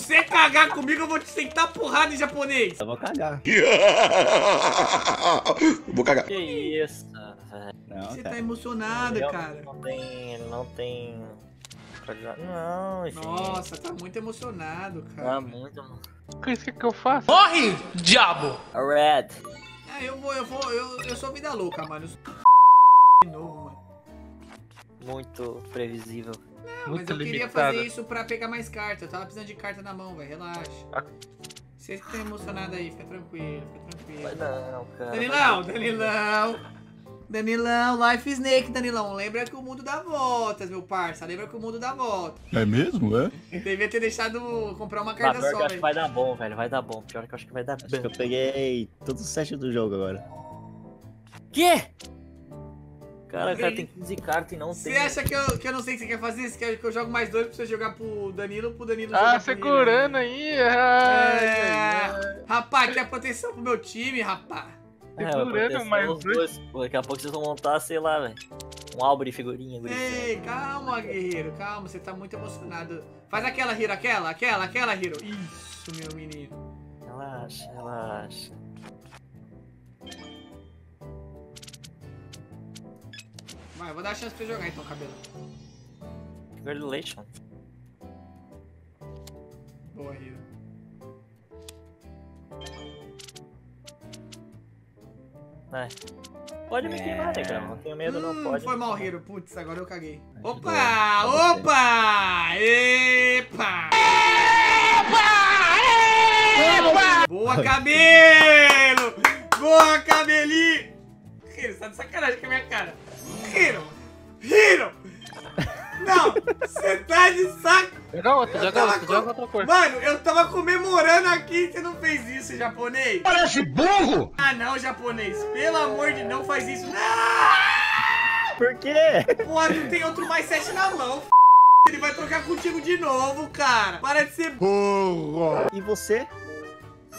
você cagar comigo, eu vou te sentar porrada em japonês. Eu vou cagar. Vou cagar. Que isso, velho. Não, Você cara. tá emocionado, Ele cara. Não tem. Não tem. Não, gente. Nossa, tá muito emocionado, Tá cara. muito. O que que eu faço? Red. Ah, eu vou, eu vou, eu, eu sou vida louca, mano. Eu sou de novo, mano. Muito previsível. Não, mas Muito eu queria limitada. fazer isso pra pegar mais carta. Eu tava precisando de carta na mão, velho. Relaxa. Ah. Vocês que estão emocionados aí, fica tranquilo, fica Vai tranquilo. não, cara. Danilão, Danilão. Danilão, Life Snake, Danilão. Lembra que o mundo dá voltas, meu parça. Lembra que o mundo dá voltas. É mesmo, é? Devia ter deixado comprar uma Mas carta pior que só, acho que velho. vai dar bom, velho. Vai dar bom. Pior que eu acho que vai dar Acho que eu bom. peguei todos os sete do jogo agora. Quê? Cara, o cara tem 15 cartas e não Você tem. acha que eu, que eu não sei o que você quer fazer? Você quer que eu jogue mais dois pra você jogar pro Danilo, pro Danilo Ah, segurando aí. Ai, É... ai. Rapaz, quer proteção pro meu time, rapaz. É, segurando mais dois. Pô, Daqui a pouco vocês vão montar, sei lá, velho. Um álbum de figurinha. Ei, calma, guerreiro, calma, você tá muito emocionado. Faz aquela, Hiro, aquela, aquela, aquela, Hiro. Isso, meu menino. Relaxa, relaxa. Vai, eu vou dar a chance pra jogar então, cabelo. Congratulations. Boa, Hiro. É. Pode me queimar, negão. Não tenho medo, não Hum, pode. Foi mal, Hiro. Putz, agora eu caguei. Ajudou. Opa! Você. Opa! Epa! Boa, cabelo! Boa, cabelinho! Você tá de sacanagem com a minha cara. Hiro! Hiro! Não! Você tá de saco! Joga outra, joga outra, com- joga outra cor. Mano, eu tava comemorando aqui e você não fez isso, japonês. Parece burro! Ah, não, japonês. Pelo amor de não faz isso. Não! Por quê? Porra, tu tem outro mais 7 na mão. f***. Ele vai trocar contigo de novo, cara. Para de ser Burro! E você?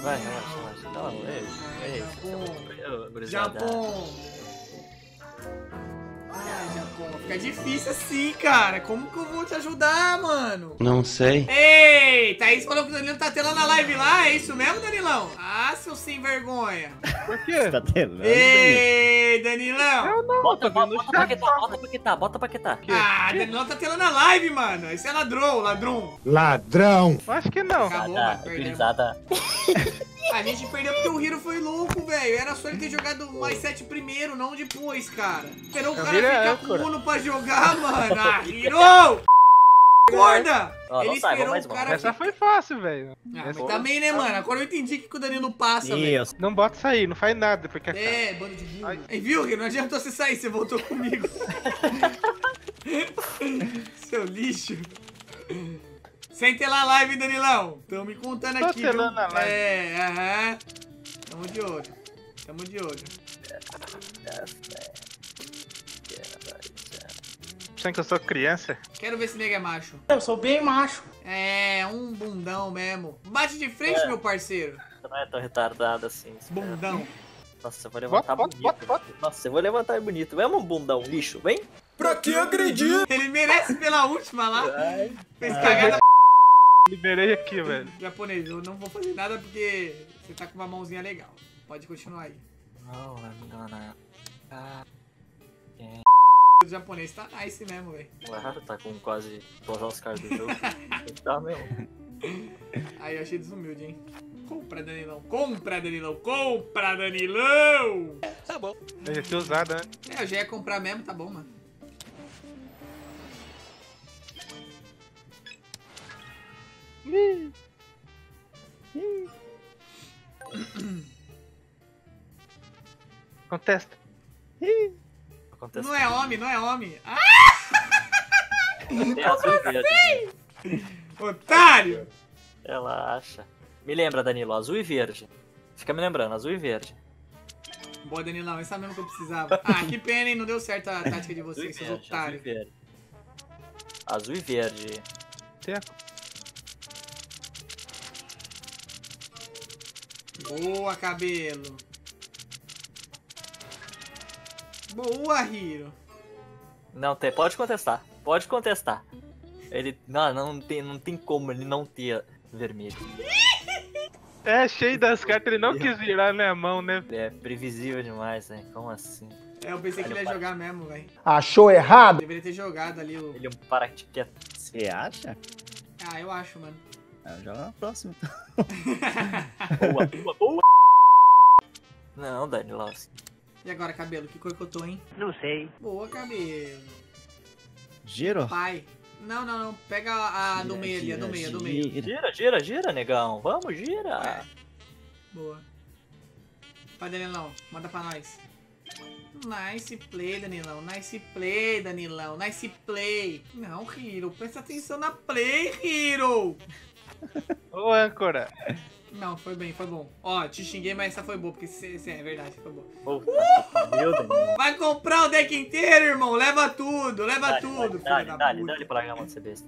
Vai, relaxa, relaxa. Não, ei, ei. Ô, gurizada. Japão. Ai, Japão. Fica difícil assim, cara. Como que eu vou te ajudar, mano? Não sei. Ei, Thaís falou que o Danilo tá tendo na live lá. É isso mesmo, Danilão? Ah, seu sem vergonha. Por quê? Tá tendo? Ei, Danilão. Eu não, Bota, tô bota, pra que tá, bota pra que tá, bota pra que tá. Ah, Danilão tá tendo na live, mano. Esse é ladrão, ladrão. Ladrão! Acho que não. Acabou, mano. Perdemos. A gente perdeu porque o Hiro foi louco, velho. Era só ele ter jogado mais 7 primeiro, não depois, cara. Esperou o Eu cara ficar com Uno pra jogar, mano. Ah, Hiro! Acorda! Ó, não ele sai, vamos esperou o cara... Essa foi fácil, velho. Ah, mas também, né, mano? Agora eu entendi o que o Danilo passa, velho. Não bota sair, não faz nada depois que acaba. É, bando de burro. Aí, viu, Hiro? Não adiantou você sair, você voltou comigo. Seu lixo. Sem ter lá a live, Danilão. Tão me contando Tô aqui, viu? telando a live. É, aham. Tamo de olho. Tamo de olho. Pensando que eu sou criança? Quero ver se nega é macho. Eu sou bem macho. É, um bundão mesmo. Bate de frente, meu parceiro. Você não é tão retardado assim. espera. Bundão. Nossa, eu vou levantar Bota, bonito. bota, Nossa, eu vou levantar bonito. Vamos, bundão, lixo, vem. Pra que agredir? Ele merece pela última lá. Fez cagada Liberei aqui, velho. japonês. Eu não vou fazer nada porque você tá com uma mãozinha legal. Pode continuar aí. Não, não, não. Ah, O japonês tá nice mesmo, velho. claro, tá com quase as cartas do jogo. tá mesmo. Aí eu achei desumilde, hein? Compra, Danilão. Compra, Danilão. Compra, Danilão. Eu já tinha usado, né? É, eu já ia comprar mesmo, tá bom, mano. Contesta. Acontece. Não é homem, não é homem. Ah, e verde. otário. Relaxa. Me lembra, Danilo, azul e verde. Fica me lembrando, azul e verde. Boa, Danilão. Essa mesmo que eu precisava. Ah, que pena, hein? Não deu certo a tática de Azul vocês, seus verde, azul e otários. verde. Azul e verde. Teco. Boa, cabelo. Boa, Hiro. Não tem, pode contestar. Pode contestar. Ele. Não, não tem, não tem como ele não ter Vermelho. É cheio das cartas, ele não quis virar minha mão, né? É previsível demais, né? Como assim? É, eu pensei que ele ia jogar mesmo, velho. Achou errado? Deveria ter jogado ali o. Ele é um paraquedas. Você acha? Ah, eu acho, mano. Ah, joga na próxima. Boa, boa, boa. Não, Danilo. E agora, cabelo? Que cor que eu tô, hein? Não sei. Boa, cabelo. Giro? Pai. Não, não, não. Pega a, a do Gira, meio ali, a do gira, meio, a do meio. gira. Gira, gira, gira, negão. Vamos, gira. É. Boa. Vai, Danilão. Manda pra nós. Nice play, Danilão. Nice play, Danilão. Nice play. Não, Hiro. Presta atenção na play, Hiro. Ô, âncora. Não, foi bem, foi bom. Ó, te xinguei, mas essa foi boa, porque cê, cê- é verdade, foi boa. Danilo. Vai comprar o deck inteiro, irmão. Leva tudo, leva Dale, tudo, dale, puta. dale pra gama de besta.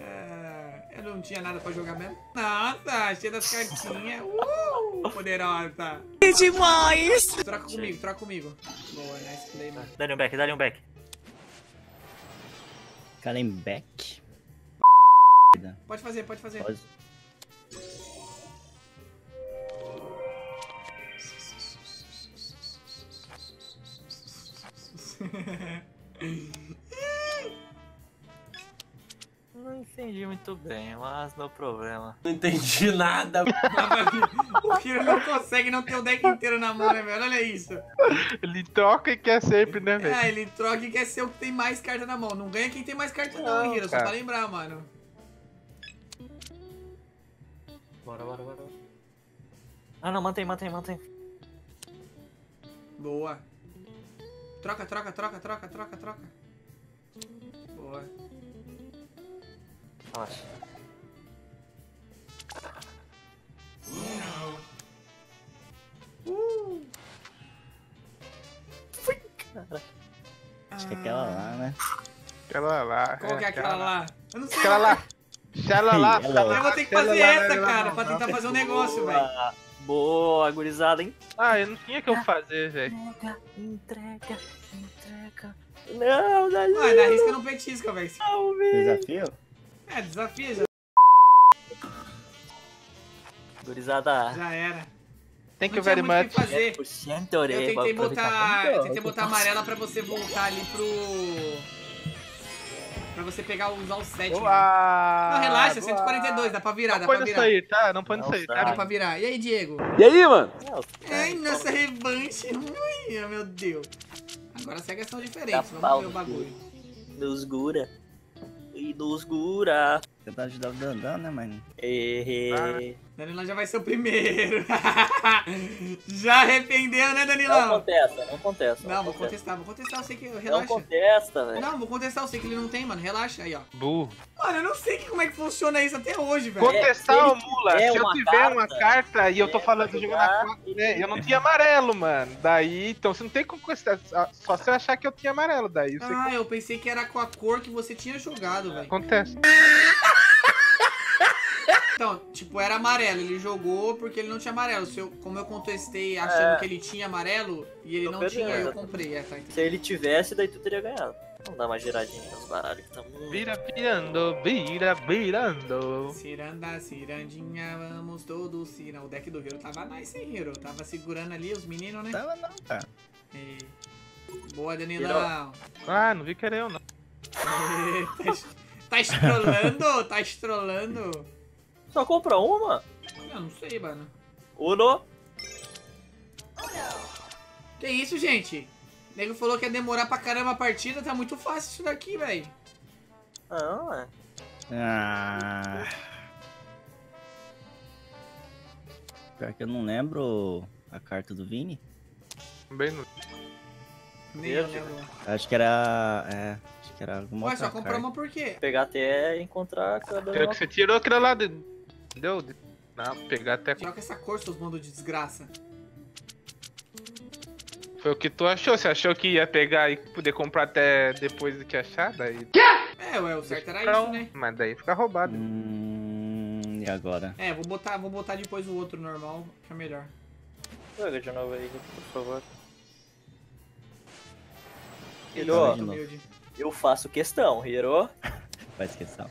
É, eu não tinha nada pra jogar mesmo. Nossa, cheia das cartinhas. Uh, poderosa. Que demais! Troca comigo, troca comigo. Boa, nice play, mano. Dá-lhe um back, dá-lhe um back. Kalembeck. Pode fazer, pode fazer. Pode. Não entendi muito bem, mas não problema. Não entendi nada. o Hiro não consegue não ter o deck inteiro na mão, né, velho? Olha isso. Ele troca e quer sempre, né, velho? É, ele troca e quer ser o que tem mais carta na mão. Não ganha quem tem mais carta não, hein, Não, Hiro? Só pra lembrar, mano. Bora, bora, bora. Ah, não, mantém, mantém, mantém. Boa. Troca, troca, troca, troca, troca, troca. Boa. Relaxa. Uh. Acho que é aquela lá, né? Aquela lá. Qual que é aquela lá? Eu não sei. Aquela lá. Aquela lá. Eu vou ter que fazer essa, cara, pra tentar fazer um negócio, velho. Boa, gurizada, hein? Ah, eu não tinha que eu fazer, velho. Entrega, entrega, entrega. Não, Danilo. Mano, arrisca não petisca, velho. Não, velho. Desafio? É, desafia já. Gurizada. Já era. Thank Não you tinha very much. que fazer. 100% Eu tentei botar. Eu tentei botar amarela pra você voltar ali pro. Pra você pegar usar o 7. Boa! Não, relaxa, 142, dá pra virar, dá Não pra pode virar. sair, tá? Não pode Não sair, sai. Dá tá? pra virar. E aí, Diego? E aí, mano? Ai, nossa revanche. Ui, meu Deus. Agora as regras são diferentes. Dá Vamos ver o bagulho. Nos gura. E nos gura. Tentar ajudar o Dandan, né, mano? E... Danilão já vai ser o primeiro. já arrependeu, né, Não Danilão? contesta, não contesta. Não, vou contesta. contestar, vou contestar, eu sei que. Não Relaxa. contesta, velho. Não, vou contestar, eu sei que ele não tem, mano. Relaxa aí, ó. Burro. Mano, eu não sei que- como é que funciona isso até hoje, velho. Contestar, ele ô mula. Se eu tiver carta, uma carta e eu tô é, falando pra jogando na ele- né? Eu não tinha amarelo, mano. Daí, então você não tem como contestar. Só se eu achar que eu tinha amarelo. Daí você Ah, eu pensei que era com a cor que você tinha jogado, velho. contesta. Então, tipo, era amarelo. Ele jogou porque ele não tinha amarelo. Se eu, como eu contestei achando É. que ele tinha amarelo e ele Tô não perdendo, tinha, eu exatamente. comprei. É, tá, então. Se ele tivesse, daí tu teria ganhado. Vamos dar uma giradinha nos baralhos que tá muito... Vira, virando, vira, virando. Ciranda, cirandinha, vamos todos cirar. O deck do Hero tava nice, hein, Hero? Tava segurando ali os meninos, né? Tava não, cara. E... Boa, Danilão. Ah, não vi que era eu, não. tá, tá estrolando? Tá estrolando? Só compra uma? Eu não sei, mano. Uno. Que isso, gente? O nego falou que ia demorar pra caramba a partida. Tá muito fácil isso daqui, velho. Não, é. Ah. Pior que eu não lembro a carta do Vini. Bem no... Nem eu Verde, lembro. Acho que era. É. Acho que era alguma Ué, só comprou carta. uma por quê? Pegar até encontrar cada Pelo que você tirou aquilo lá. De... Deu? De- Não, pegar até. Troca essa cor, seus bandos de desgraça. Foi o que tu achou. Você achou que ia pegar e poder comprar até depois do que achar? Daí. É, ué, o certo era isso, né? Mas daí fica roubado. Hum. E agora? É, vou botar, vou botar depois o outro normal, que é melhor. Joga de novo aí, por favor. Muito humilde. Eu faço questão, Hiro. Faz questão.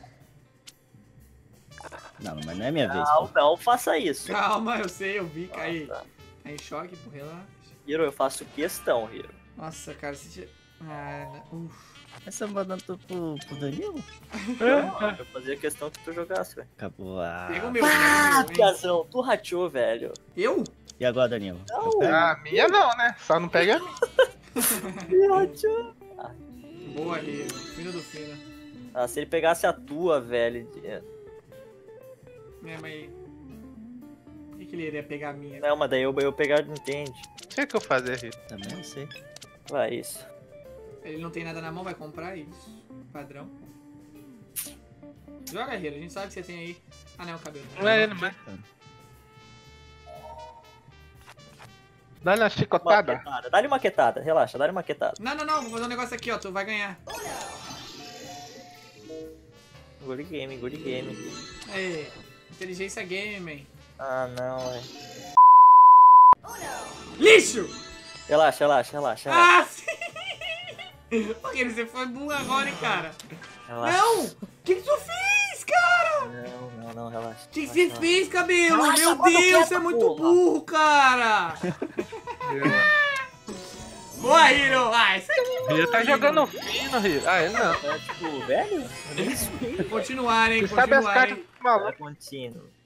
Não, mas não é minha vez. Não, não faça isso. Calma, eu sei, eu vi, caí. Tá. Tá em choque, pô, relaxa. Hiro, eu faço questão, Hiro. Nossa, cara, se tinha... Ah. Essa mandando tu pro, pro Danilo? Eu fazia questão que tu jogasse, velho. Acabou a. Pega o meu, Ah, o meu, hein? Piazão, tu rachou, velho. Eu? E agora, Danilo? Eu pego? A minha não, né? Só não pega a minha. Rachou. Boa, Rio. Fino do fino. Ah, se ele pegasse a tua, velho. É, mas... Por que, que ele iria pegar a minha? Não, mas daí eu, eu pegar, entende? O que, que eu fazer, Rito? Também não sei. Vai, isso. Ele não tem nada na mão, vai comprar isso. Padrão. Joga, Hiro. A gente sabe que você tem aí. Ah, não, é o cabelo. Não é ele, mas. Dá-lhe uma chicotada. Dá-lhe uma quietada, relaxa, dá-lhe uma quietada. Não, não, não. Vou fazer um negócio aqui, ó. Tu vai ganhar. Good game, good game. Ei, inteligência game, man. Ah, não, é. Lixo! Relaxa, relaxa, relaxa, relaxa. Ah, sim! Porque você foi burro agora, hein, cara? relaxa. Não! O que, que tu fez, cara? Não, não, não, relaxa. O que, que relaxa, você fez, cabelo? Relaxa, Meu Deus, você é muito porra. burro, cara! Boa, Hiro! Ah, isso aqui Ele tá jogando fino, Rito. Ah, ele não. É tipo, velho? É isso. Continuar, hein? Você sabe as Continuar, cartas maluco. Contínuo.